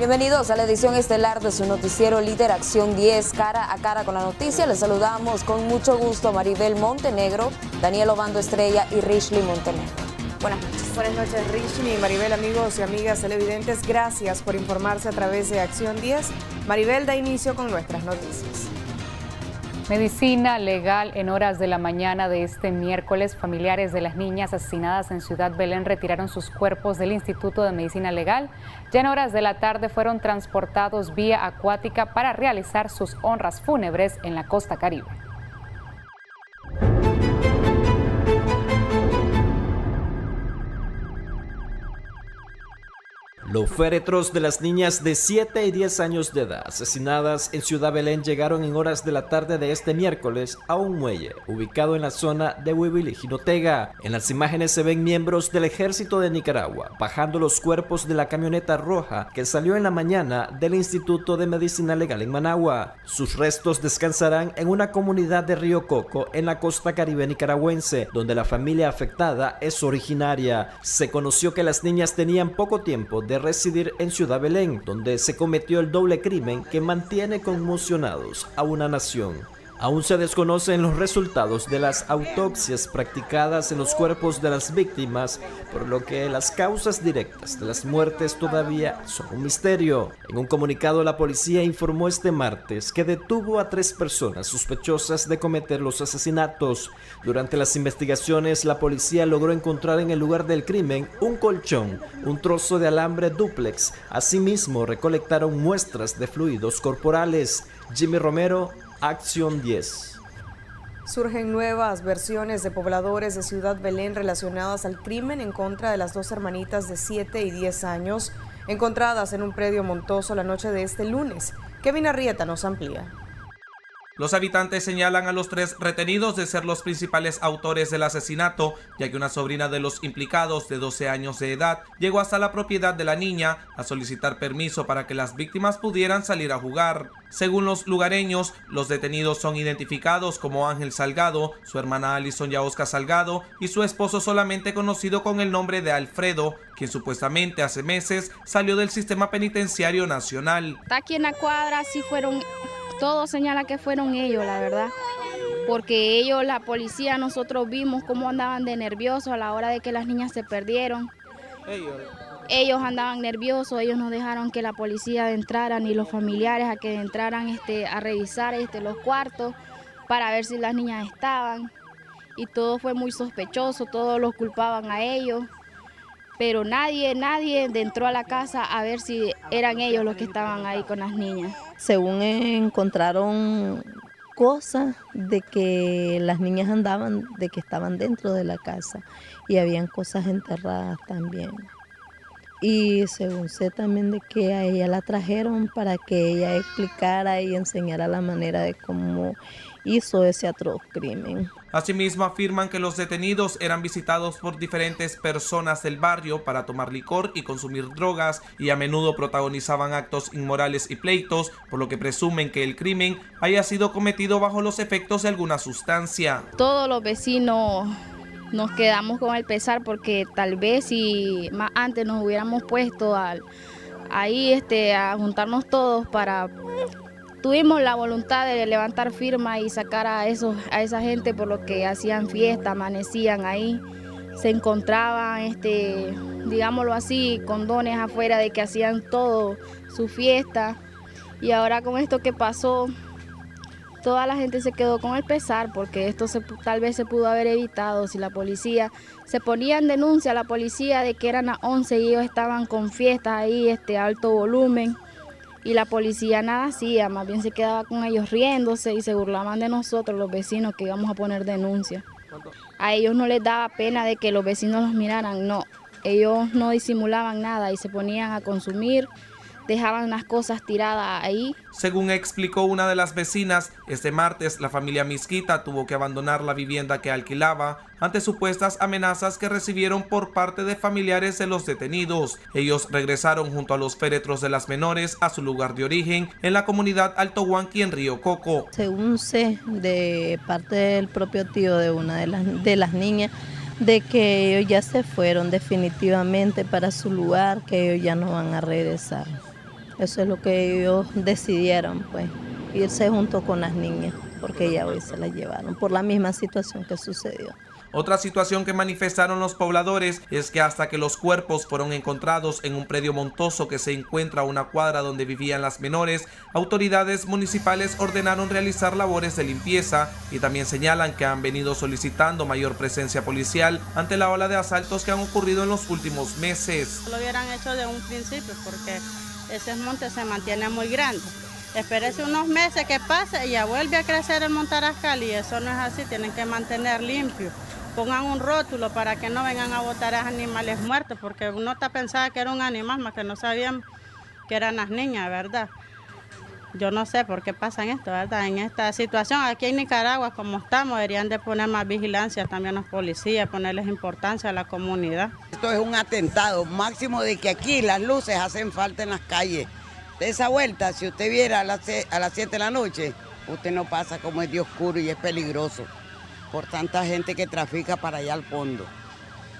Bienvenidos a la edición estelar de su noticiero líder Acción 10, cara a cara con la noticia. Les saludamos con mucho gusto Maribel Montenegro, Daniel Obando Estrella y Rishley Montenegro. Buenas noches. Buenas noches, Rishley y Maribel, amigos y amigas televidentes. Gracias por informarse a través de Acción 10. Maribel da inicio con nuestras noticias. Medicina legal en horas de la mañana de este miércoles, familiares de las niñas asesinadas en Ciudad Belén retiraron sus cuerpos del Instituto de Medicina Legal. Ya en horas de la tarde fueron transportados vía acuática para realizar sus honras fúnebres en la costa caribe. Los féretros de las niñas de 7 y 10 años de edad asesinadas en Ciudad Belén llegaron en horas de la tarde de este miércoles a un muelle ubicado en la zona de Huibil Jinotega. En las imágenes se ven miembros del ejército de Nicaragua bajando los cuerpos de la camioneta roja que salió en la mañana del Instituto de Medicina Legal en Managua. Sus restos descansarán en una comunidad de Río Coco en la costa caribe nicaragüense, donde la familia afectada es originaria. Se conoció que las niñas tenían poco tiempo de residir en Ciudad Belén, donde se cometió el doble crimen que mantiene conmocionados a una nación. Aún se desconocen los resultados de las autopsias practicadas en los cuerpos de las víctimas, por lo que las causas directas de las muertes todavía son un misterio. En un comunicado la policía informó este martes que detuvo a tres personas sospechosas de cometer los asesinatos. Durante las investigaciones la policía logró encontrar en el lugar del crimen un colchón, un trozo de alambre duplex. Asimismo recolectaron muestras de fluidos corporales. Jimmy Romero, Acción 10. Surgen nuevas versiones de pobladores de Ciudad Belén relacionadas al crimen en contra de las dos hermanitas de 7 y 10 años encontradas en un predio montoso la noche de este lunes. Kevin Arrieta nos amplía. Los habitantes señalan a los tres retenidos de ser los principales autores del asesinato, ya que una sobrina de los implicados de 12 años de edad llegó hasta la propiedad de la niña a solicitar permiso para que las víctimas pudieran salir a jugar. Según los lugareños, los detenidos son identificados como Ángel Salgado, su hermana Alison Yaosca Salgado y su esposo solamente conocido con el nombre de Alfredo, quien supuestamente hace meses salió del sistema penitenciario nacional. Está aquí en la cuadra, sí fueron todo señala que fueron ellos, la verdad. Porque ellos, la policía, nosotros vimos cómo andaban de nerviosos a la hora de que las niñas se perdieron. Ellos. andaban nerviosos, ellos no dejaron que la policía entrara ni los familiares a que entraran este, a revisar este, los cuartos para ver si las niñas estaban. Y todo fue muy sospechoso, todos los culpaban a ellos pero nadie, nadie entró a la casa a ver si eran ellos los que estaban ahí con las niñas. Según encontraron cosas de que las niñas andaban, de que estaban dentro de la casa y habían cosas enterradas también. Y según sé también de que a ella la trajeron para que ella explicara y enseñara la manera de cómo hizo ese atroz crimen. Asimismo afirman que los detenidos eran visitados por diferentes personas del barrio para tomar licor y consumir drogas y a menudo protagonizaban actos inmorales y pleitos, por lo que presumen que el crimen haya sido cometido bajo los efectos de alguna sustancia. Todos los vecinos nos quedamos con el pesar porque tal vez si más antes nos hubiéramos puesto al, ahí este, a juntarnos todos para tuvimos la voluntad de levantar firma y sacar a, esos, a esa gente por lo que hacían fiesta, amanecían ahí, se encontraban, este, digámoslo así, condones afuera de que hacían todo su fiesta. Y ahora con esto que pasó, toda la gente se quedó con el pesar porque esto se, tal vez se pudo haber evitado si la policía se ponía en denuncia a la policía de que eran a 11 y ellos estaban con fiestas ahí, este alto volumen y la policía nada hacía, más bien se quedaba con ellos riéndose y se burlaban de nosotros, los vecinos, que íbamos a poner denuncia. A ellos no les daba pena de que los vecinos los miraran, no, ellos no disimulaban nada y se ponían a consumir dejaban las cosas tiradas ahí. Según explicó una de las vecinas, este martes la familia Misquita tuvo que abandonar la vivienda que alquilaba ante supuestas amenazas que recibieron por parte de familiares de los detenidos. Ellos regresaron junto a los féretros de las menores a su lugar de origen en la comunidad Alto Huanqui en Río Coco. Según sé de parte del propio tío de una de las, de las niñas, de que ellos ya se fueron definitivamente para su lugar, que ellos ya no van a regresar Eso es lo que ellos decidieron, pues, irse junto con las niñas, porque ya hoy se las llevaron por la misma situación que sucedió. Otra situación que manifestaron los pobladores es que hasta que los cuerpos fueron encontrados en un predio montoso que se encuentra a una cuadra donde vivían las menores, autoridades municipales ordenaron realizar labores de limpieza y también señalan que han venido solicitando mayor presencia policial ante la ola de asaltos que han ocurrido en los últimos meses. Lo hubieran hecho de un principio porque ese monte se mantiene muy grande. Espérese unos meses que pase y ya vuelve a crecer el montarascal y eso no es así, tienen que mantener limpio pongan un rótulo para que no vengan a botar a animales muertos, porque uno está pensando que era un animal, más que no sabían que eran las niñas, ¿verdad? Yo no sé por qué pasan esto, ¿verdad? En esta situación, aquí en Nicaragua, como estamos, deberían de poner más vigilancia también los policías, ponerles importancia a la comunidad. Esto es un atentado, máximo de que aquí las luces hacen falta en las calles. De esa vuelta, si usted viera a las, a las 7 de la noche, usted no pasa como es de oscuro y es peligroso por tanta gente que trafica para allá al fondo.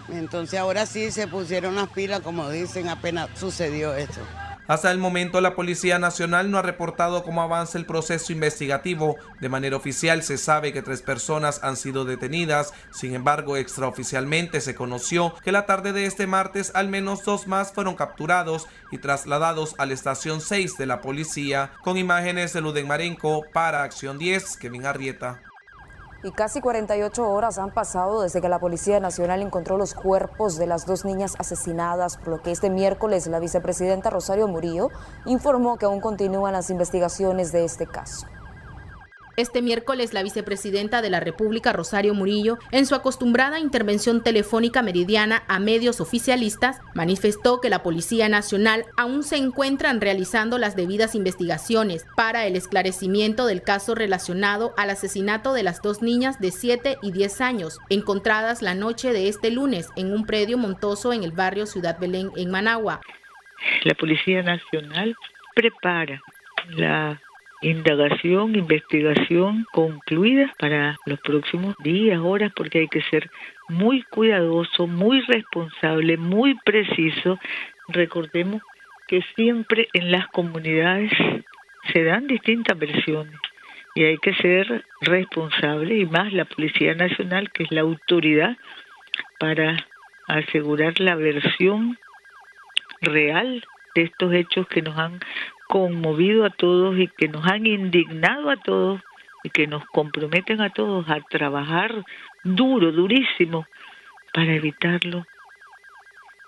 Entonces ahora sí se pusieron las pilas, como dicen, apenas sucedió eso. Hasta el momento la Policía Nacional no ha reportado cómo avanza el proceso investigativo. De manera oficial se sabe que tres personas han sido detenidas. Sin embargo, extraoficialmente se conoció que la tarde de este martes al menos dos más fueron capturados y trasladados a la estación 6 de la policía. Con imágenes de Luden Marenco para Acción 10, Kevin Arrieta. Y casi 48 horas han pasado desde que la Policía Nacional encontró los cuerpos de las dos niñas asesinadas, por lo que este miércoles la vicepresidenta Rosario Murillo informó que aún continúan las investigaciones de este caso. Este miércoles, la vicepresidenta de la República, Rosario Murillo, en su acostumbrada intervención telefónica meridiana a medios oficialistas, manifestó que la Policía Nacional aún se encuentran realizando las debidas investigaciones para el esclarecimiento del caso relacionado al asesinato de las dos niñas de 7 y 10 años, encontradas la noche de este lunes en un predio montoso en el barrio Ciudad Belén, en Managua. La Policía Nacional prepara la indagación, investigación concluida para los próximos días, horas, porque hay que ser muy cuidadoso, muy responsable, muy preciso. Recordemos que siempre en las comunidades se dan distintas versiones y hay que ser responsable y más la Policía Nacional, que es la autoridad para asegurar la versión real de estos hechos que nos han conmovido a todos y que nos han indignado a todos y que nos comprometen a todos a trabajar duro, durísimo, para evitarlo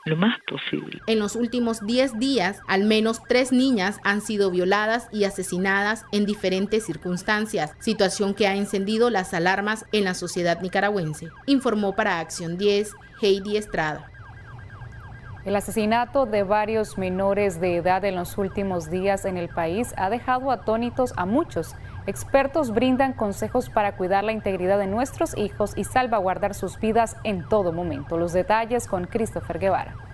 lo más posible. En los últimos 10 días, al menos tres niñas han sido violadas y asesinadas en diferentes circunstancias, situación que ha encendido las alarmas en la sociedad nicaragüense, informó para Acción 10 Heidi Estrada. El asesinato de varios menores de edad en los últimos días en el país ha dejado atónitos a muchos. Expertos brindan consejos para cuidar la integridad de nuestros hijos y salvaguardar sus vidas en todo momento. Los detalles con Christopher Guevara.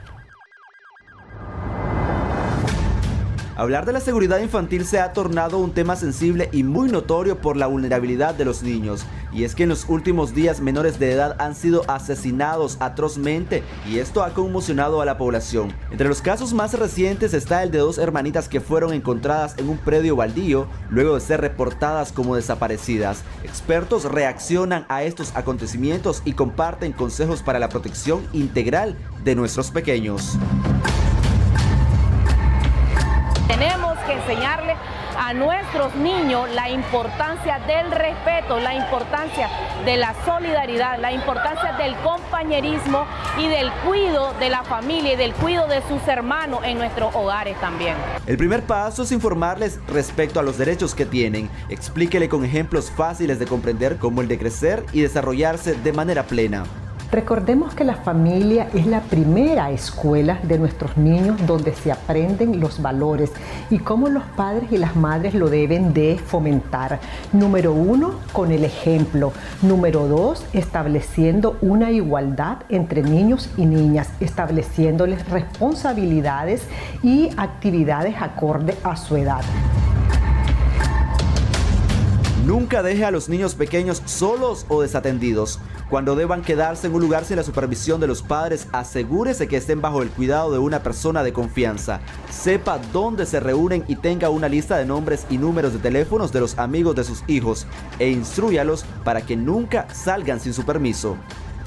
Hablar de la seguridad infantil se ha tornado un tema sensible y muy notorio por la vulnerabilidad de los niños. Y es que en los últimos días menores de edad han sido asesinados atrozmente y esto ha conmocionado a la población. Entre los casos más recientes está el de dos hermanitas que fueron encontradas en un predio baldío luego de ser reportadas como desaparecidas. Expertos reaccionan a estos acontecimientos y comparten consejos para la protección integral de nuestros pequeños. Tenemos que enseñarle a nuestros niños la importancia del respeto, la importancia de la solidaridad, la importancia del compañerismo y del cuidado de la familia y del cuidado de sus hermanos en nuestros hogares también. El primer paso es informarles respecto a los derechos que tienen. Explíquele con ejemplos fáciles de comprender como el de crecer y desarrollarse de manera plena. Recordemos que la familia es la primera escuela de nuestros niños donde se aprenden los valores y cómo los padres y las madres lo deben de fomentar. Número uno, con el ejemplo. Número dos, estableciendo una igualdad entre niños y niñas, estableciéndoles responsabilidades y actividades acorde a su edad. Nunca deje a los niños pequeños solos o desatendidos. Cuando deban quedarse en un lugar sin la supervisión de los padres, asegúrese que estén bajo el cuidado de una persona de confianza. Sepa dónde se reúnen y tenga una lista de nombres y números de teléfonos de los amigos de sus hijos e instruyalos para que nunca salgan sin su permiso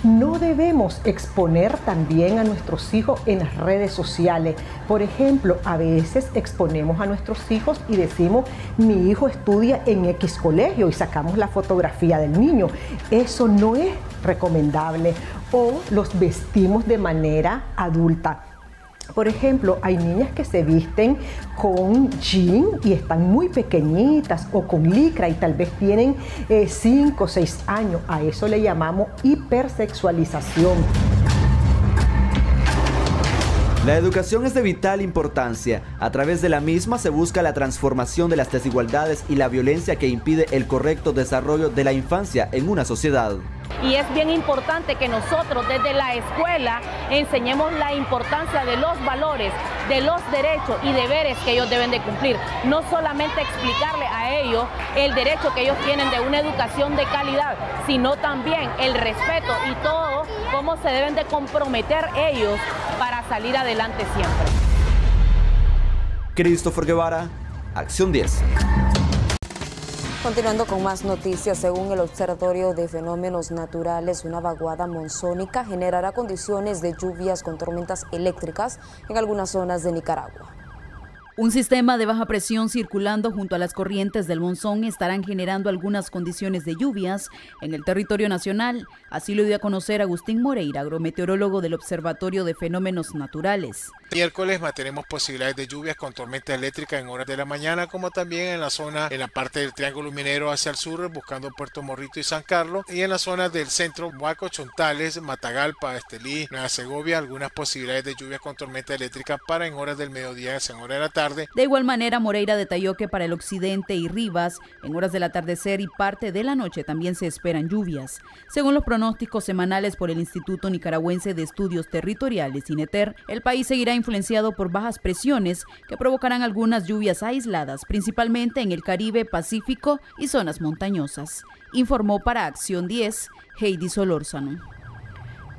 no debemos exponer también a nuestros hijos en las redes sociales. Por ejemplo, a veces exponemos a nuestros hijos y decimos, mi hijo estudia en X colegio y sacamos la fotografía del niño. Eso no es recomendable. O los vestimos de manera adulta. Por ejemplo, hay niñas que se visten con jean y están muy pequeñitas o con licra y tal vez tienen 5 o 6 años. A eso le llamamos hipersexualización. La educación es de vital importancia. A través de la misma se busca la transformación de las desigualdades y la violencia que impide el correcto desarrollo de la infancia en una sociedad y es bien importante que nosotros desde la escuela enseñemos la importancia de los valores, de los derechos y deberes que ellos deben de cumplir. No solamente explicarle a ellos el derecho que ellos tienen de una educación de calidad, sino también el respeto y todo cómo se deben de comprometer ellos para salir adelante siempre. Christopher Guevara, Acción 10. Continuando con más noticias, según el Observatorio de Fenómenos Naturales, una vaguada monzónica generará condiciones de lluvias con tormentas eléctricas en algunas zonas de Nicaragua. Un sistema de baja presión circulando junto a las corrientes del monzón estarán generando algunas condiciones de lluvias en el territorio nacional. Así lo dio a conocer Agustín Moreira, agrometeorólogo del Observatorio de Fenómenos Naturales. Miércoles mantenemos posibilidades de lluvias con tormenta eléctrica en horas de la mañana, como también en la zona, en la parte del Triángulo Minero hacia el sur, buscando Puerto Morrito y San Carlos, y en la zona del centro, Huaco, Chontales, Matagalpa, Estelí, Nueva Segovia, algunas posibilidades de lluvias con tormenta eléctrica para en horas del mediodía, en horas de la tarde de igual manera, Moreira detalló que para el occidente y Rivas, en horas del atardecer y parte de la noche también se esperan lluvias. Según los pronósticos semanales por el Instituto Nicaragüense de Estudios Territoriales, INETER, el país seguirá influenciado por bajas presiones que provocarán algunas lluvias aisladas, principalmente en el Caribe, Pacífico y zonas montañosas. Informó para Acción 10, Heidi Solórzano.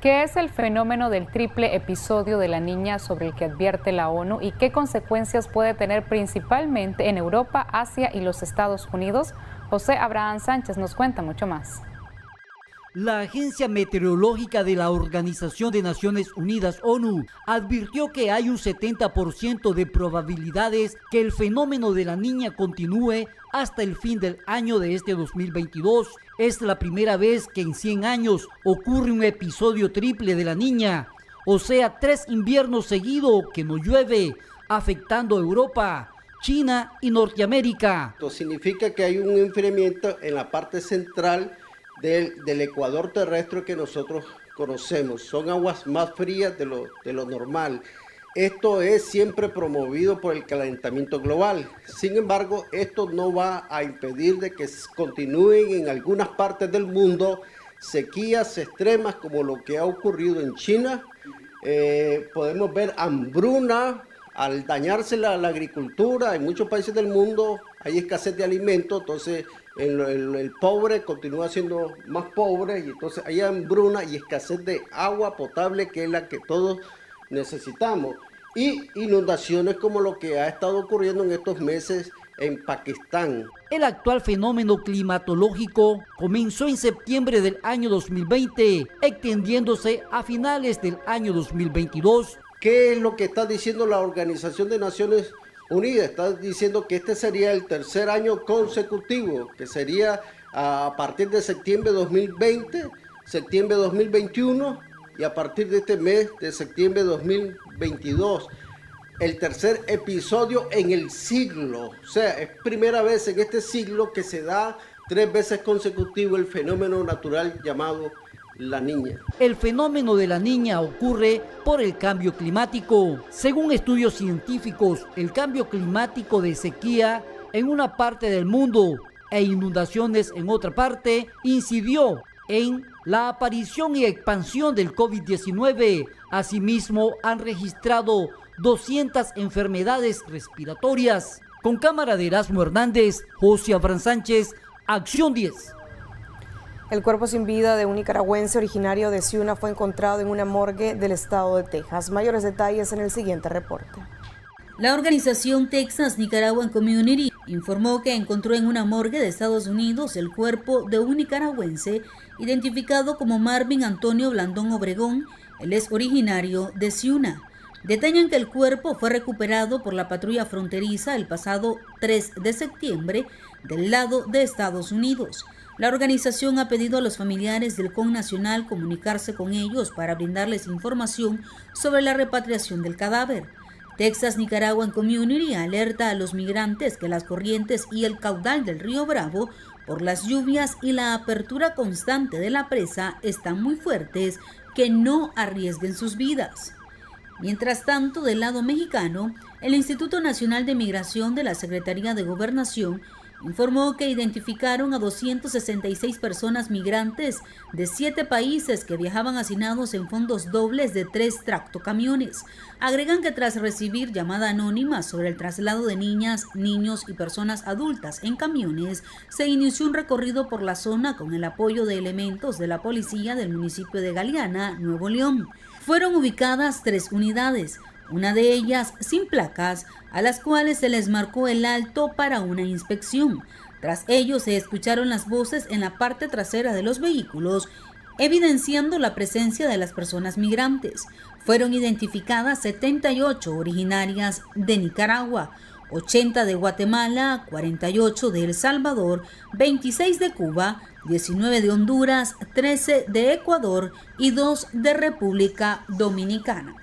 ¿Qué es el fenómeno del triple episodio de la niña sobre el que advierte la ONU y qué consecuencias puede tener principalmente en Europa, Asia y los Estados Unidos? José Abraham Sánchez nos cuenta mucho más. La Agencia Meteorológica de la Organización de Naciones Unidas, ONU, advirtió que hay un 70% de probabilidades que el fenómeno de la niña continúe hasta el fin del año de este 2022. Es la primera vez que en 100 años ocurre un episodio triple de la niña, o sea, tres inviernos seguidos que no llueve, afectando a Europa. China y Norteamérica. Esto significa que hay un enfriamiento en la parte central del, ecuador terrestre que nosotros conocemos. Son aguas más frías de lo, de lo normal. Esto es siempre promovido por el calentamiento global. Sin embargo, esto no va a impedir de que continúen en algunas partes del mundo sequías extremas como lo que ha ocurrido en China. Eh, podemos ver hambruna al dañarse la, la, agricultura en muchos países del mundo. Hay escasez de alimentos, entonces el, el, el pobre continúa siendo más pobre y entonces hay hambruna y escasez de agua potable que es la que todos necesitamos. Y inundaciones como lo que ha estado ocurriendo en estos meses en Pakistán. El actual fenómeno climatológico comenzó en septiembre del año 2020, extendiéndose a finales del año 2022. ¿Qué es lo que está diciendo la Organización de Naciones Unidas? Está diciendo que este sería el tercer año consecutivo, que sería a partir de septiembre de 2020, septiembre de 2021 y a partir de este mes de septiembre de 2022. El tercer episodio en el siglo. O sea, es primera vez en este siglo que se da tres veces consecutivo el fenómeno natural llamado la niña. El fenómeno de la niña ocurre por el cambio climático. Según estudios científicos, el cambio climático de sequía en una parte del mundo e inundaciones en otra parte incidió en la aparición y expansión del COVID-19. Asimismo, han registrado 200 enfermedades respiratorias. Con cámara de Erasmo Hernández, José Abraham Sánchez, Acción 10. El cuerpo sin vida de un nicaragüense originario de Ciuna fue encontrado en una morgue del estado de Texas. Mayores detalles en el siguiente reporte. La organización Texas Nicaraguan Community informó que encontró en una morgue de Estados Unidos el cuerpo de un nicaragüense identificado como Marvin Antonio Blandón Obregón. Él es originario de Ciuna. Detallan que el cuerpo fue recuperado por la patrulla fronteriza el pasado 3 de septiembre del lado de Estados Unidos. La organización ha pedido a los familiares del CON Nacional comunicarse con ellos para brindarles información sobre la repatriación del cadáver. Texas Nicaraguan Community alerta a los migrantes que las corrientes y el caudal del río Bravo por las lluvias y la apertura constante de la presa están muy fuertes que no arriesguen sus vidas. Mientras tanto, del lado mexicano, el Instituto Nacional de Migración de la Secretaría de Gobernación informó que identificaron a 266 personas migrantes de siete países que viajaban hacinados en fondos dobles de tres tractocamiones. Agregan que tras recibir llamada anónima sobre el traslado de niñas, niños y personas adultas en camiones, se inició un recorrido por la zona con el apoyo de elementos de la policía del municipio de Galeana, Nuevo León. Fueron ubicadas tres unidades, una de ellas sin placas, a las cuales se les marcó el alto para una inspección. Tras ello se escucharon las voces en la parte trasera de los vehículos, evidenciando la presencia de las personas migrantes. Fueron identificadas 78 originarias de Nicaragua, 80 de Guatemala, 48 de El Salvador, 26 de Cuba, 19 de Honduras, 13 de Ecuador y 2 de República Dominicana.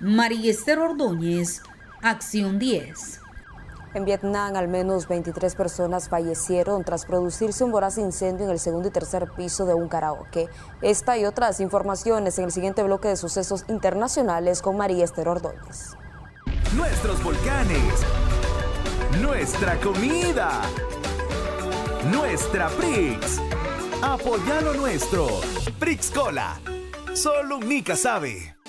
María Esther Ordóñez, Acción 10. En Vietnam, al menos 23 personas fallecieron tras producirse un voraz incendio en el segundo y tercer piso de un karaoke. Esta y otras informaciones en el siguiente bloque de sucesos internacionales con María Esther Ordóñez. Nuestros volcanes, nuestra comida, nuestra Prix. Apoya lo nuestro. Prix Cola. Solo Nica sabe.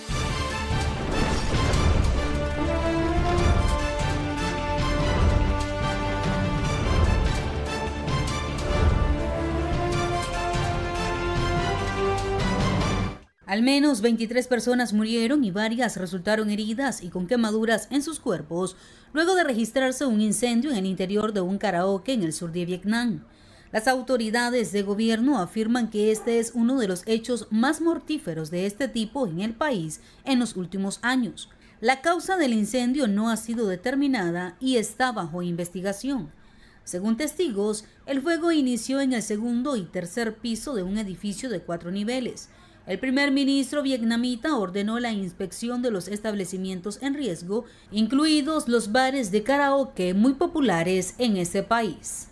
Al menos 23 personas murieron y varias resultaron heridas y con quemaduras en sus cuerpos luego de registrarse un incendio en el interior de un karaoke en el sur de Vietnam. Las autoridades de gobierno afirman que este es uno de los hechos más mortíferos de este tipo en el país en los últimos años. La causa del incendio no ha sido determinada y está bajo investigación. Según testigos, el fuego inició en el segundo y tercer piso de un edificio de cuatro niveles. El primer ministro vietnamita ordenó la inspección de los establecimientos en riesgo, incluidos los bares de karaoke muy populares en ese país.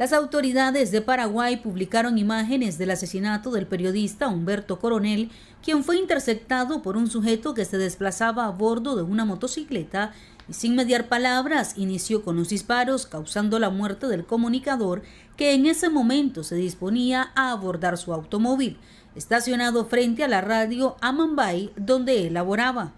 Las autoridades de Paraguay publicaron imágenes del asesinato del periodista Humberto Coronel, quien fue interceptado por un sujeto que se desplazaba a bordo de una motocicleta y sin mediar palabras inició con los disparos causando la muerte del comunicador que en ese momento se disponía a abordar su automóvil, estacionado frente a la radio Amambay donde él laboraba.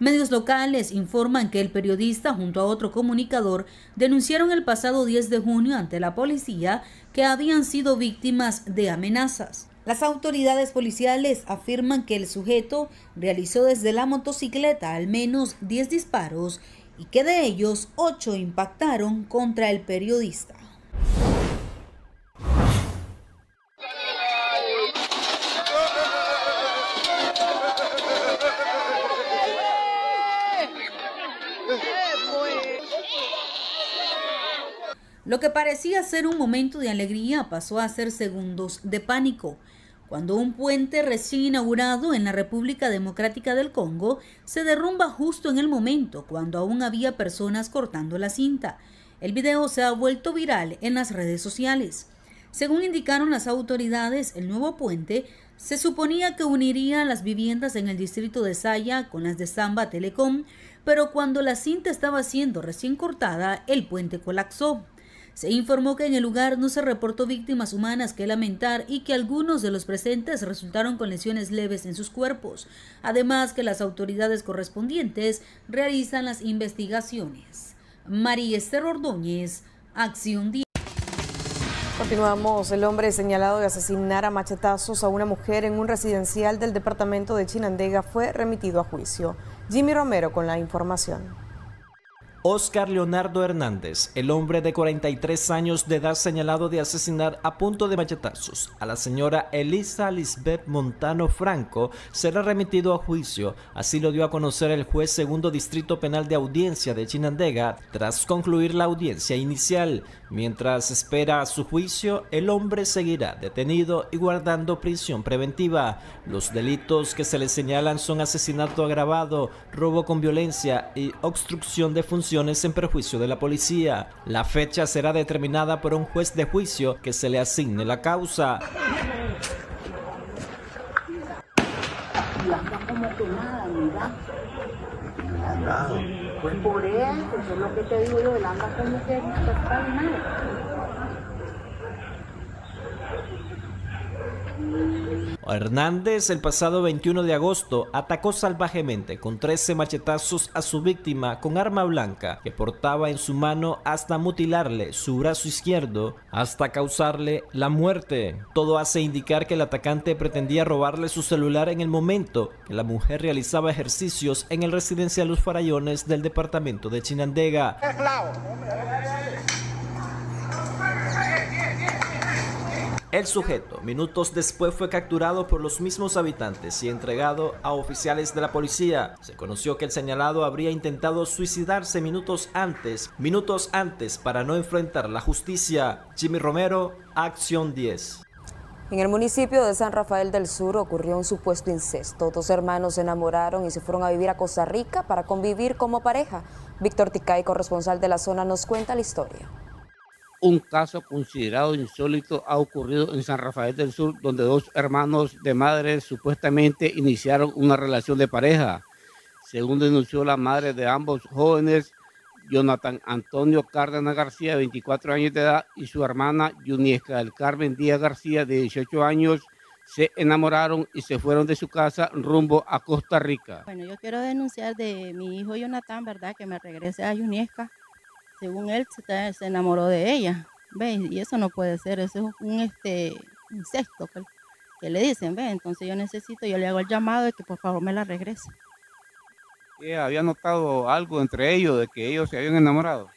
Medios locales informan que el periodista junto a otro comunicador denunciaron el pasado 10 de junio ante la policía que habían sido víctimas de amenazas. Las autoridades policiales afirman que el sujeto realizó desde la motocicleta al menos 10 disparos y que de ellos 8 impactaron contra el periodista. Lo que parecía ser un momento de alegría pasó a ser segundos de pánico, cuando un puente recién inaugurado en la República Democrática del Congo se derrumba justo en el momento cuando aún había personas cortando la cinta. El video se ha vuelto viral en las redes sociales. Según indicaron las autoridades, el nuevo puente se suponía que uniría las viviendas en el distrito de Saya con las de Samba Telecom, pero cuando la cinta estaba siendo recién cortada, el puente colapsó. Se informó que en el lugar no se reportó víctimas humanas que lamentar y que algunos de los presentes resultaron con lesiones leves en sus cuerpos, además que las autoridades correspondientes realizan las investigaciones. María Esther Ordóñez, Acción 10. Continuamos. El hombre señalado de asesinar a machetazos a una mujer en un residencial del departamento de Chinandega fue remitido a juicio. Jimmy Romero con la información. Oscar Leonardo Hernández, el hombre de 43 años de edad señalado de asesinar a punto de machetazos a la señora Elisa Lisbeth Montano Franco, será remitido a juicio. Así lo dio a conocer el juez segundo distrito penal de audiencia de Chinandega tras concluir la audiencia inicial. Mientras espera su juicio, el hombre seguirá detenido y guardando prisión preventiva. Los delitos que se le señalan son asesinato agravado, robo con violencia y obstrucción de funciones en perjuicio de la policía. La fecha será determinada por un juez de juicio que se le asigne la causa. Pues por eso, eso es lo que te digo yo, él anda como que no está Hernández el pasado 21 de agosto atacó salvajemente con 13 machetazos a su víctima con arma blanca que portaba en su mano hasta mutilarle su brazo izquierdo hasta causarle la muerte. Todo hace indicar que el atacante pretendía robarle su celular en el momento que la mujer realizaba ejercicios en el residencial Los Farallones del departamento de Chinandega. El sujeto, minutos después, fue capturado por los mismos habitantes y entregado a oficiales de la policía. Se conoció que el señalado habría intentado suicidarse minutos antes, minutos antes para no enfrentar la justicia. Jimmy Romero, Acción 10. En el municipio de San Rafael del Sur ocurrió un supuesto incesto. Dos hermanos se enamoraron y se fueron a vivir a Costa Rica para convivir como pareja. Víctor Ticay, corresponsal de la zona, nos cuenta la historia. Un caso considerado insólito ha ocurrido en San Rafael del Sur, donde dos hermanos de madre supuestamente iniciaron una relación de pareja. Según denunció la madre de ambos jóvenes, Jonathan Antonio Cárdenas García, de 24 años de edad, y su hermana Yunieska del Carmen Díaz García, de 18 años, se enamoraron y se fueron de su casa rumbo a Costa Rica. Bueno, yo quiero denunciar de mi hijo Jonathan, ¿verdad? Que me regrese a Yunieska según él se, enamoró de ella, ¿ves? Y eso no puede ser, eso es un este, incesto que, le dicen, ¿ves? Entonces yo necesito, yo le hago el llamado de que por favor me la regrese. ¿Había notado algo entre ellos de que ellos se habían enamorado?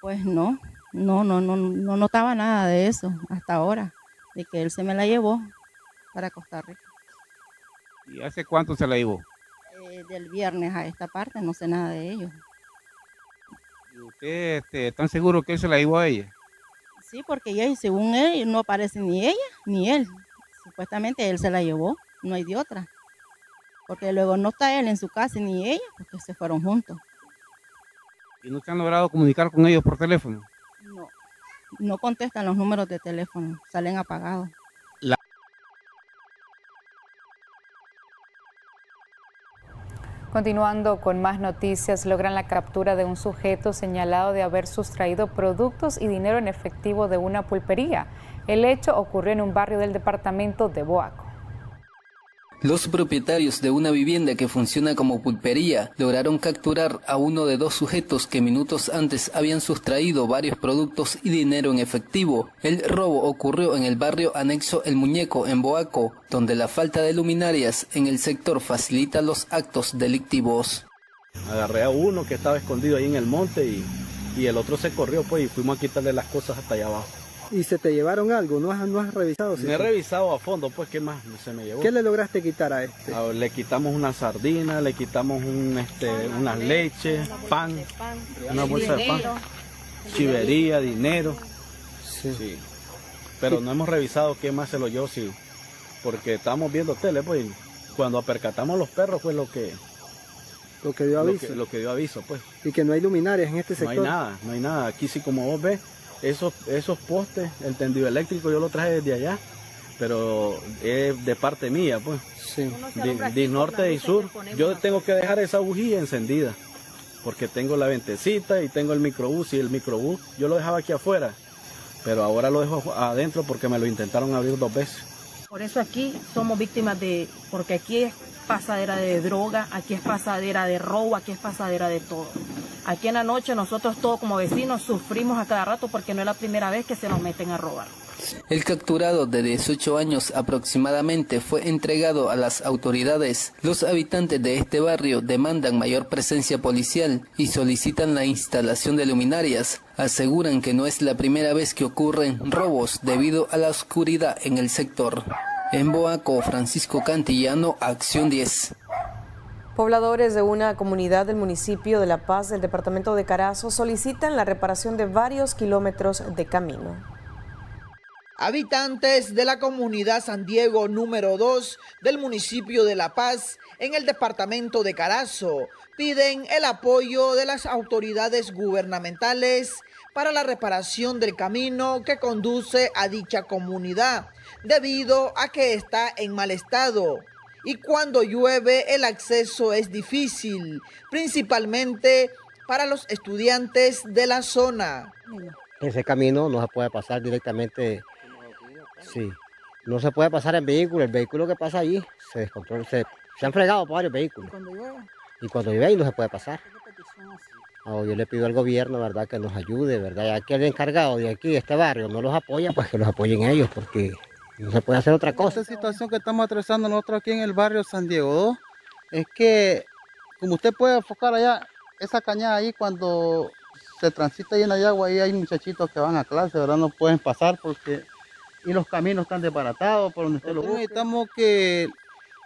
Pues no, no, no, no, no notaba nada de eso hasta ahora, de que él se me la llevó para Costa Rica. ¿Y hace cuánto se la llevó? Eh, del viernes a esta parte, no sé nada de ellos. ¿Usted este, están seguro que él se la llevó a ella? Sí, porque ella, según él, no aparece ni ella ni él. Supuestamente él se la llevó, no hay de otra. Porque luego no está él en su casa ni ella, porque se fueron juntos. ¿Y no se han logrado comunicar con ellos por teléfono? No, no contestan los números de teléfono, salen apagados. Continuando con más noticias, logran la captura de un sujeto señalado de haber sustraído productos y dinero en efectivo de una pulpería. El hecho ocurrió en un barrio del departamento de Boaco. Los propietarios de una vivienda que funciona como pulpería lograron capturar a uno de dos sujetos que minutos antes habían sustraído varios productos y dinero en efectivo. El robo ocurrió en el barrio anexo El Muñeco en Boaco, donde la falta de luminarias en el sector facilita los actos delictivos. Agarré a uno que estaba escondido ahí en el monte y, y el otro se corrió pues y fuimos a quitarle las cosas hasta allá abajo. ¿Y se te llevaron algo? ¿No has, no has revisado? Me he revisado a fondo, pues, ¿qué más se me llevó? ¿Qué le lograste quitar a este? le quitamos una sardina, le quitamos un, este, unas leches, pan, una bolsa de pan, chivería, dinero. Sí. Pero no hemos revisado qué más se lo llevó, sí. Porque estamos viendo tele, pues, cuando apercatamos los perros fue lo que... Lo que dio aviso. Lo que, dio aviso, pues. Y que no hay luminarias en este sector. No hay nada, no hay nada. Aquí sí, como vos ves, esos, esos postes, el tendido eléctrico yo lo traje desde allá, pero es de parte mía, pues. Sí. De, norte y sur. Yo tengo que dejar esa bujía encendida, porque tengo la ventecita y tengo el microbús, y el microbús yo lo dejaba aquí afuera, pero ahora lo dejo adentro porque me lo intentaron abrir dos veces. Por eso aquí somos víctimas de, porque aquí es pasadera de droga, aquí es pasadera de robo, aquí es pasadera de todo. Aquí en la noche nosotros todos como vecinos sufrimos a cada rato porque no es la primera vez que se nos meten a robar. El capturado de 18 años aproximadamente fue entregado a las autoridades. Los habitantes de este barrio demandan mayor presencia policial y solicitan la instalación de luminarias. Aseguran que no es la primera vez que ocurren robos debido a la oscuridad en el sector. En Boaco, Francisco Cantillano, Acción 10. Pobladores de una comunidad del municipio de La Paz del departamento de Carazo solicitan la reparación de varios kilómetros de camino. Habitantes de la comunidad San Diego número 2 del municipio de La Paz en el departamento de Carazo piden el apoyo de las autoridades gubernamentales para la reparación del camino que conduce a dicha comunidad debido a que está en mal estado y cuando llueve el acceso es difícil, principalmente para los estudiantes de la zona. Ese camino no se puede pasar directamente Sí, no se puede pasar en vehículo. El vehículo que pasa allí se descontrola. Se, han fregado varios vehículos. ¿Y cuando llueve? Y cuando llueve no se puede pasar. Oh, yo le pido al gobierno, ¿verdad?, que nos ayude, ¿verdad? Ya que el encargado de aquí, de este barrio, no los apoya, pues que los apoyen ellos, porque no se puede hacer otra cosa. Esta situación que estamos atravesando nosotros aquí en el barrio San Diego es que, como usted puede enfocar allá, esa cañada ahí cuando se transita llena de agua, ahí hay muchachitos que van a clase, ¿verdad? No pueden pasar porque y los caminos están desbaratados por donde usted lo busca. Necesitamos que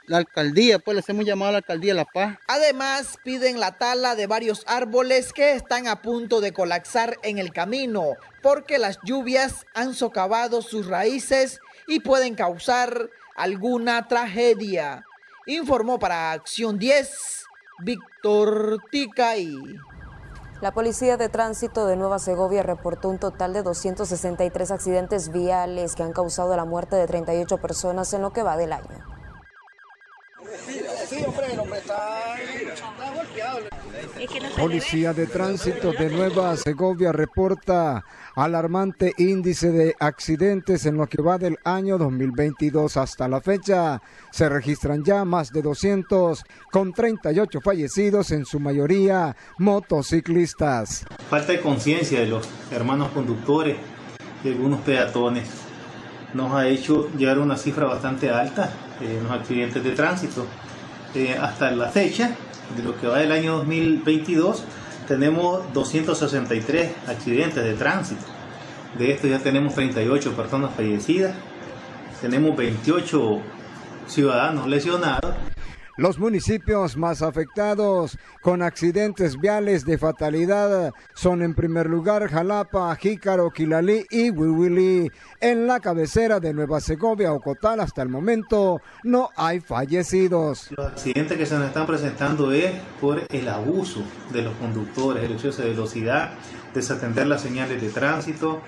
la alcaldía, pues le hacemos llamado a la alcaldía La Paz. Además, piden la tala de varios árboles que están a punto de colapsar en el camino, porque las lluvias han socavado sus raíces y pueden causar alguna tragedia. Informó para Acción 10, Víctor Ticay. La Policía de Tránsito de Nueva Segovia reportó un total de 263 accidentes viales que han causado la muerte de 38 personas en lo que va del año. Policía de Tránsito de Nueva Segovia reporta alarmante índice de accidentes en lo que va del año 2022 hasta la fecha. Se registran ya más de 200 con 38 fallecidos, en su mayoría motociclistas. Falta de conciencia de los hermanos conductores y algunos peatones nos ha hecho llegar a una cifra bastante alta en los accidentes de tránsito. Eh, hasta la fecha, de lo que va del año 2022, tenemos 263 accidentes de tránsito. De estos ya tenemos 38 personas fallecidas, tenemos 28 ciudadanos lesionados los municipios más afectados con accidentes viales de fatalidad son en primer lugar Jalapa, Jícaro, Quilalí y Huihuili. En la cabecera de Nueva Segovia, Ocotal, hasta el momento no hay fallecidos. Los accidentes que se nos están presentando es por el abuso de los conductores, el exceso de velocidad, desatender las señales de tránsito,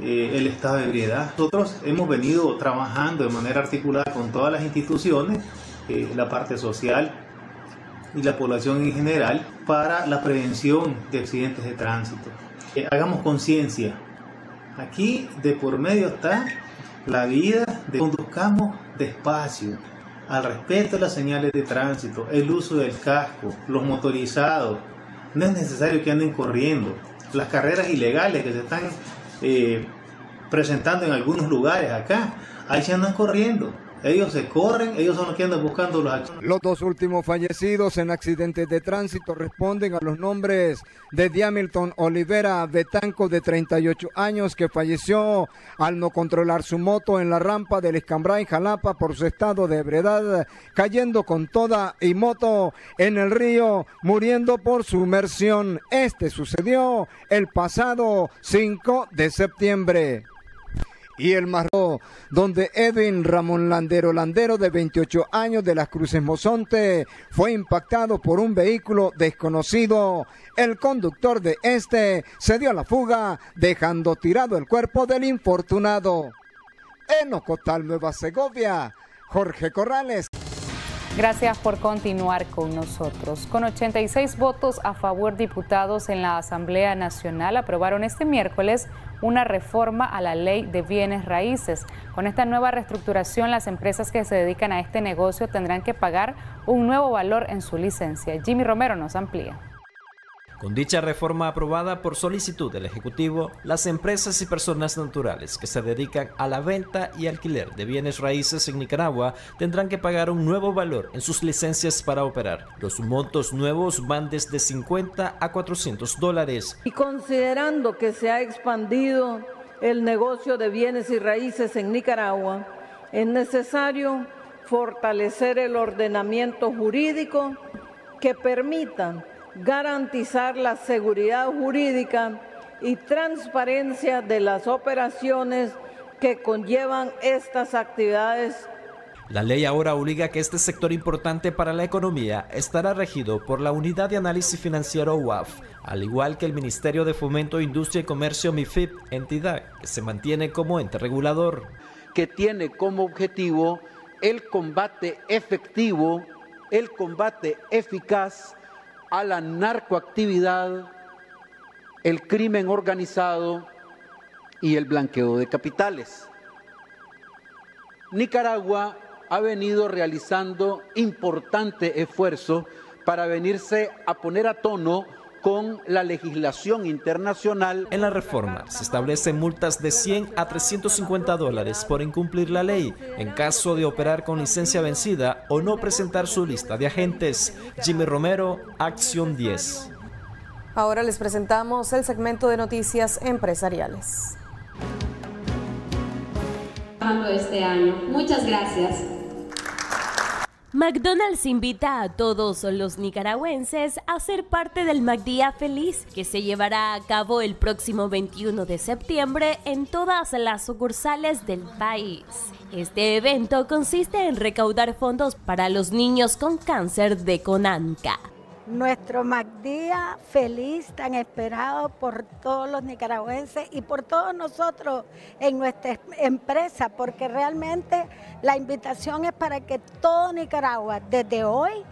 eh, el estado de ebriedad. Nosotros hemos venido trabajando de manera articulada con todas las instituciones eh, la parte social y la población en general para la prevención de accidentes de tránsito. Eh, hagamos conciencia. Aquí de por medio está la vida de conduzcamos despacio, al respeto a las señales de tránsito, el uso del casco, los motorizados. No es necesario que anden corriendo. Las carreras ilegales que se están eh, presentando en algunos lugares acá, ahí se andan corriendo. Ellos se corren, ellos son los que andan buscando los Los dos últimos fallecidos en accidentes de tránsito responden a los nombres de Diamilton Olivera Betanco, de 38 años, que falleció al no controlar su moto en la rampa del Escambray, Jalapa, por su estado de ebriedad, cayendo con toda y moto en el río, muriendo por sumersión. Este sucedió el pasado 5 de septiembre y el Marro, donde Edwin Ramón Landero Landero, de 28 años de las Cruces Mozonte, fue impactado por un vehículo desconocido. El conductor de este se dio a la fuga, dejando tirado el cuerpo del infortunado. En Ocotal, Nueva Segovia, Jorge Corrales. Gracias por continuar con nosotros. Con 86 votos a favor, diputados en la Asamblea Nacional aprobaron este miércoles una reforma a la ley de bienes raíces. Con esta nueva reestructuración, las empresas que se dedican a este negocio tendrán que pagar un nuevo valor en su licencia. Jimmy Romero nos amplía. Con dicha reforma aprobada por solicitud del Ejecutivo, las empresas y personas naturales que se dedican a la venta y alquiler de bienes raíces en Nicaragua tendrán que pagar un nuevo valor en sus licencias para operar. Los montos nuevos van desde 50 a 400 dólares. Y considerando que se ha expandido el negocio de bienes y raíces en Nicaragua, es necesario fortalecer el ordenamiento jurídico que permita garantizar la seguridad jurídica y transparencia de las operaciones que conllevan estas actividades. La ley ahora obliga a que este sector importante para la economía estará regido por la Unidad de Análisis Financiero UAF, al igual que el Ministerio de Fomento, Industria y Comercio MIFIP, entidad que se mantiene como ente regulador. Que tiene como objetivo el combate efectivo, el combate eficaz a la narcoactividad, el crimen organizado y el blanqueo de capitales. Nicaragua ha venido realizando importante esfuerzo para venirse a poner a tono con la legislación internacional. En la reforma se establecen multas de 100 a 350 dólares por incumplir la ley en caso de operar con licencia vencida o no presentar su lista de agentes. Jimmy Romero, Acción 10. Ahora les presentamos el segmento de noticias empresariales. Este año. Muchas gracias. McDonald's invita a todos los nicaragüenses a ser parte del McDía Feliz, que se llevará a cabo el próximo 21 de septiembre en todas las sucursales del país. Este evento consiste en recaudar fondos para los niños con cáncer de Conanca nuestro MacDía feliz, tan esperado por todos los nicaragüenses y por todos nosotros en nuestra empresa, porque realmente la invitación es para que todo Nicaragua, desde hoy,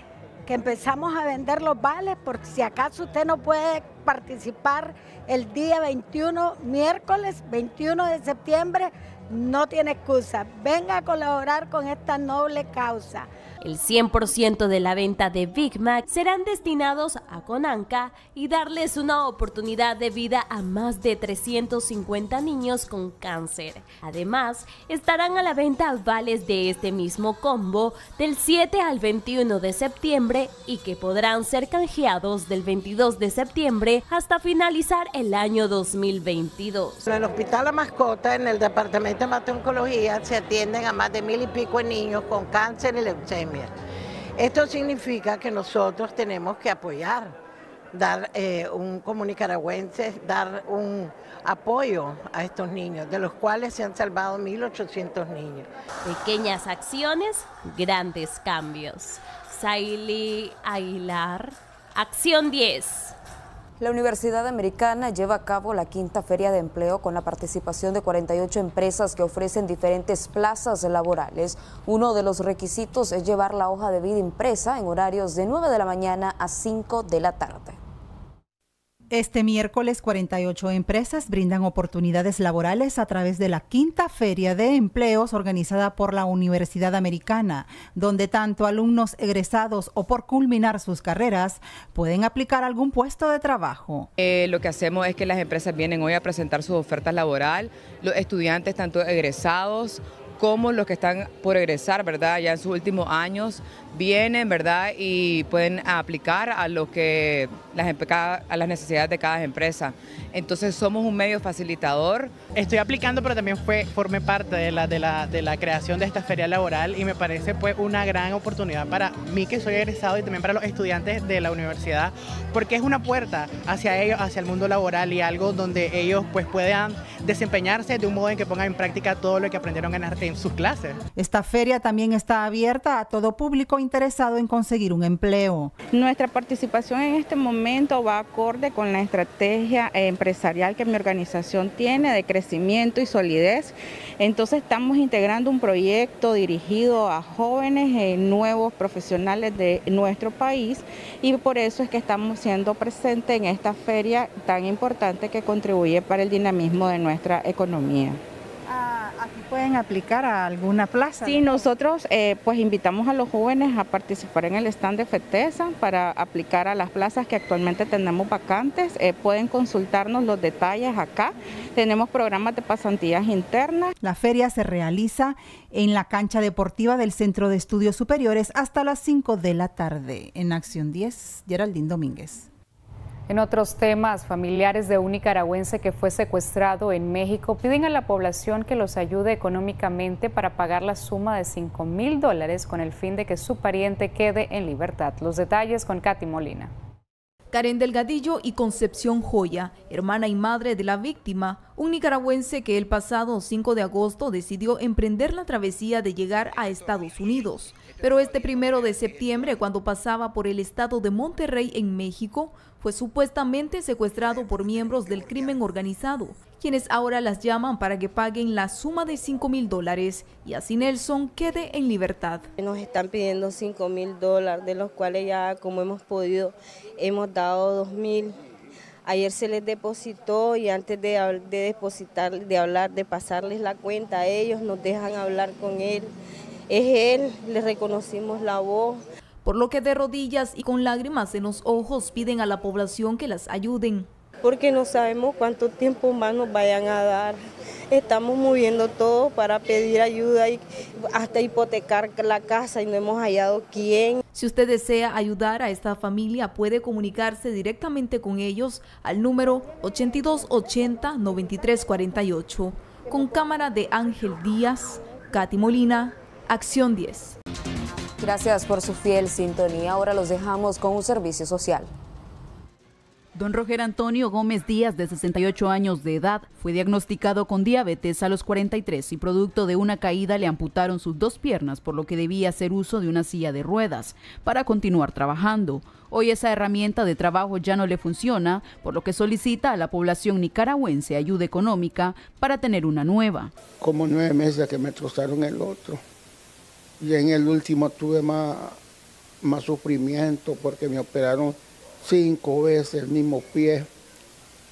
que empezamos a vender los vales, por si acaso usted no puede participar el día 21, miércoles 21 de septiembre, no tiene excusa. Venga a colaborar con esta noble causa. El 100% de la venta de Big Mac serán destinados a Conanca y darles una oportunidad de vida a más de 350 niños con cáncer. Además, estarán a la venta vales de este mismo combo del 7 al 21 de septiembre y que podrán ser canjeados del 22 de septiembre hasta finalizar el año 2022. En el Hospital La Mascota, en el Departamento de Hematología, se atienden a más de mil y pico de niños con cáncer y leucemia. Esto significa que nosotros tenemos que apoyar, dar eh, un como nicaragüenses, dar un apoyo a estos niños, de los cuales se han salvado 1.800 niños. Pequeñas acciones, grandes cambios. Saili Aguilar, Acción 10. La Universidad Americana lleva a cabo la quinta feria de empleo con la participación de 48 empresas que ofrecen diferentes plazas laborales. Uno de los requisitos es llevar la hoja de vida impresa en horarios de 9 de la mañana a 5 de la tarde. Este miércoles 48 empresas brindan oportunidades laborales a través de la quinta feria de empleos organizada por la Universidad Americana, donde tanto alumnos egresados o por culminar sus carreras pueden aplicar algún puesto de trabajo. Eh, lo que hacemos es que las empresas vienen hoy a presentar sus ofertas laboral, los estudiantes tanto egresados como los que están por egresar, ¿verdad? Ya en sus últimos años vienen, ¿verdad? Y pueden aplicar a lo que las, a las necesidades de cada empresa. Entonces somos un medio facilitador. Estoy aplicando, pero también fue, formé parte de la, de, la, de la creación de esta feria laboral y me parece pues una gran oportunidad para mí que soy egresado y también para los estudiantes de la universidad, porque es una puerta hacia ellos, hacia el mundo laboral y algo donde ellos pues puedan desempeñarse de un modo en que pongan en práctica todo lo que aprendieron en, en sus clases. Esta feria también está abierta a todo público interesado en conseguir un empleo. Nuestra participación en este momento va acorde con la estrategia empresarial que mi organización tiene de crecimiento y solidez. Entonces estamos integrando un proyecto dirigido a jóvenes y nuevos profesionales de nuestro país y por eso es que estamos siendo presentes en esta feria tan importante que contribuye para el dinamismo de nuestra economía. Ah, ¿Aquí pueden aplicar a alguna plaza? Sí, nosotros eh, pues invitamos a los jóvenes a participar en el stand de FETESA para aplicar a las plazas que actualmente tenemos vacantes. Eh, pueden consultarnos los detalles acá. Tenemos programas de pasantías internas. La feria se realiza en la cancha deportiva del Centro de Estudios Superiores hasta las 5 de la tarde. En Acción 10, Geraldine Domínguez. En otros temas, familiares de un nicaragüense que fue secuestrado en México piden a la población que los ayude económicamente para pagar la suma de 5 mil dólares con el fin de que su pariente quede en libertad. Los detalles con Katy Molina. Karen Delgadillo y Concepción Joya, hermana y madre de la víctima, un nicaragüense que el pasado 5 de agosto decidió emprender la travesía de llegar a Estados Unidos. Pero este primero de septiembre, cuando pasaba por el estado de Monterrey en México, fue supuestamente secuestrado por miembros del crimen organizado, quienes ahora las llaman para que paguen la suma de 5 mil dólares y así Nelson quede en libertad. Nos están pidiendo 5 mil dólares, de los cuales ya como hemos podido, hemos dado 2 mil. Ayer se les depositó y antes de, de depositar, de hablar, de pasarles la cuenta a ellos, nos dejan hablar con él. Es él, le reconocimos la voz por lo que de rodillas y con lágrimas en los ojos piden a la población que las ayuden. Porque no sabemos cuánto tiempo más nos vayan a dar. Estamos moviendo todo para pedir ayuda y hasta hipotecar la casa y no hemos hallado quién. Si usted desea ayudar a esta familia, puede comunicarse directamente con ellos al número 8280-9348. Con cámara de Ángel Díaz, Katy Molina, Acción 10. Gracias por su fiel sintonía. Ahora los dejamos con un servicio social. Don Roger Antonio Gómez Díaz, de 68 años de edad, fue diagnosticado con diabetes a los 43 y producto de una caída le amputaron sus dos piernas, por lo que debía hacer uso de una silla de ruedas para continuar trabajando. Hoy esa herramienta de trabajo ya no le funciona, por lo que solicita a la población nicaragüense ayuda económica para tener una nueva. Como nueve meses que me trozaron el otro. Y en el último tuve más, más sufrimiento porque me operaron cinco veces el mismo pie.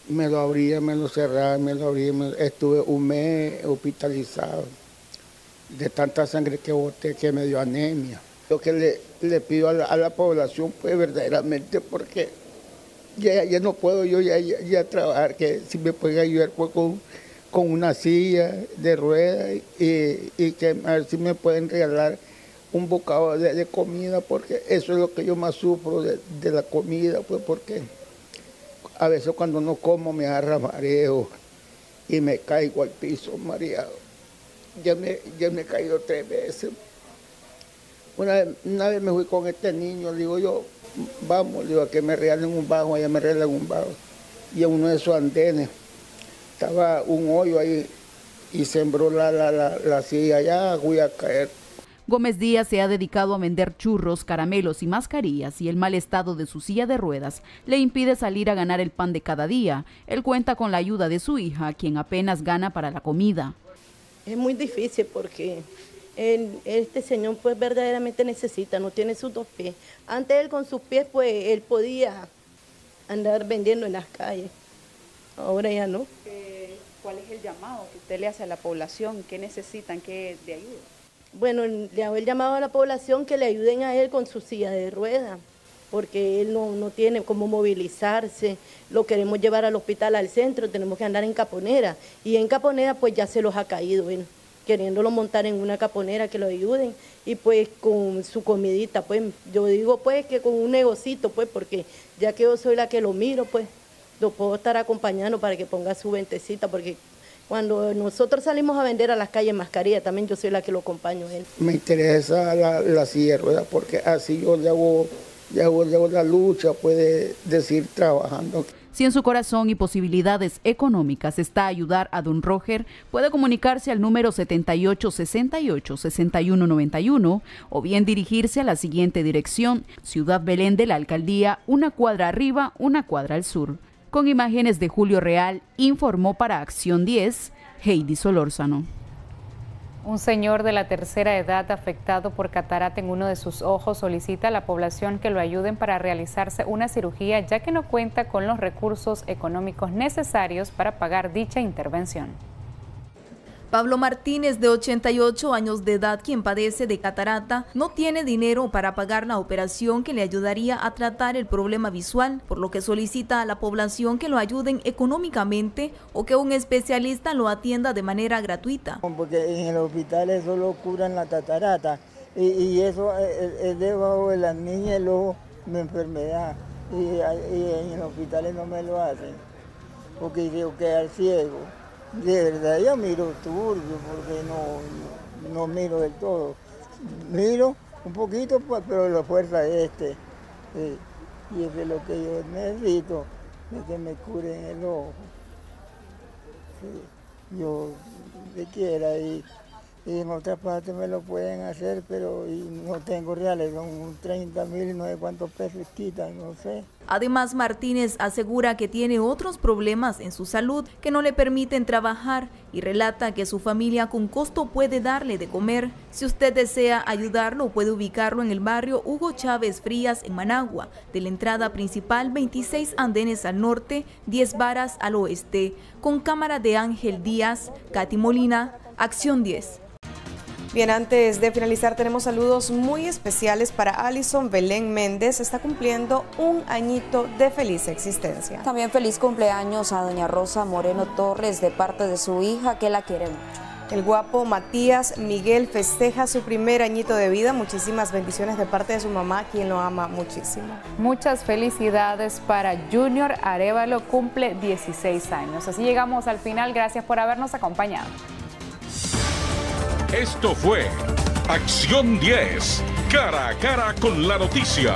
Me lo abría, me lo cerraba, me lo abría. Estuve un mes hospitalizado de tanta sangre que boté que me dio anemia. Lo que le, pido a la, población pues verdaderamente porque ya, ya no puedo yo ya, ya, trabajar, que si me pueden ayudar pues, con con una silla de ruedas y, que a ver si me pueden regalar un bocado de, comida porque eso es lo que yo más sufro de, la comida, pues porque a veces cuando no como me agarra mareo y me caigo al piso mareado. Ya me, ya me he caído tres veces. Una vez, una vez me fui con este niño, digo yo, vamos, digo, a que me regalen un bajo, allá me regalan un bajo. Y a uno de esos andenes estaba un hoyo ahí y sembró la, la, la, silla allá, voy a caer. Gómez Díaz se ha dedicado a vender churros, caramelos y mascarillas y el mal estado de su silla de ruedas le impide salir a ganar el pan de cada día. Él cuenta con la ayuda de su hija, quien apenas gana para la comida. Es muy difícil porque este señor pues verdaderamente necesita, no tiene sus dos pies. Antes él con sus pies pues él podía andar vendiendo en las calles ahora ya no. ¿Cuál es el llamado que usted le hace a la población? ¿Qué necesitan que de ayuda? Bueno, le hago el llamado a la población que le ayuden a él con su silla de ruedas, porque él no, no tiene cómo movilizarse, lo queremos llevar al hospital, al centro, tenemos que andar en caponera, y en caponera pues ya se los ha caído él, queriéndolo montar en una caponera que lo ayuden, y pues con su comidita, pues yo digo pues que con un negocito, pues porque ya que yo soy la que lo miro, pues lo puedo estar acompañando para que ponga su ventecita, porque cuando nosotros salimos a vender a las calles mascarilla, también yo soy la que lo acompaño él. Me interesa la, la silla porque así yo le hago, le hago, le hago la lucha, puede decir, trabajando. Si en su corazón y posibilidades económicas está ayudar a don Roger, puede comunicarse al número 7868-6191 o bien dirigirse a la siguiente dirección, Ciudad Belén de la Alcaldía, una cuadra arriba, una cuadra al sur. Con imágenes de Julio Real, informó para Acción 10, Heidi Solórzano. Un señor de la tercera edad afectado por catarata en uno de sus ojos solicita a la población que lo ayuden para realizarse una cirugía ya que no cuenta con los recursos económicos necesarios para pagar dicha intervención. Pablo Martínez, de 88 años de edad, quien padece de catarata, no tiene dinero para pagar la operación que le ayudaría a tratar el problema visual, por lo que solicita a la población que lo ayuden económicamente o que un especialista lo atienda de manera gratuita. Porque en el hospital solo curan la catarata y, eso es debajo de las niñas el ojo de enfermedad y, en el hospital no me lo hacen porque yo quedar ciego. De verdad, yo miro turbio porque no, no, miro del todo. Miro un poquito, pues, pero la fuerza es este. y eso es lo que yo necesito, de que me curen el ojo. yo de quiera y y en otras partes me lo pueden hacer, pero no tengo reales, son 30 mil no sé cuántos pesos quitan, no sé. Además, Martínez asegura que tiene otros problemas en su salud que no le permiten trabajar y relata que su familia con costo puede darle de comer. Si usted desea ayudarlo, puede ubicarlo en el barrio Hugo Chávez Frías en Managua, de la entrada principal 26 andenes al norte, 10 varas al oeste, con cámara de Ángel Díaz, Katy Molina, Acción 10. Bien, antes de finalizar tenemos saludos muy especiales para Alison Belén Méndez. Está cumpliendo un añito de feliz existencia. También feliz cumpleaños a doña Rosa Moreno Torres de parte de su hija que la quiere mucho. El guapo Matías Miguel festeja su primer añito de vida. Muchísimas bendiciones de parte de su mamá, quien lo ama muchísimo. Muchas felicidades para Junior Arevalo, cumple 16 años. Así llegamos al final. Gracias por habernos acompañado. Esto fue Acción 10, cara a cara con la noticia.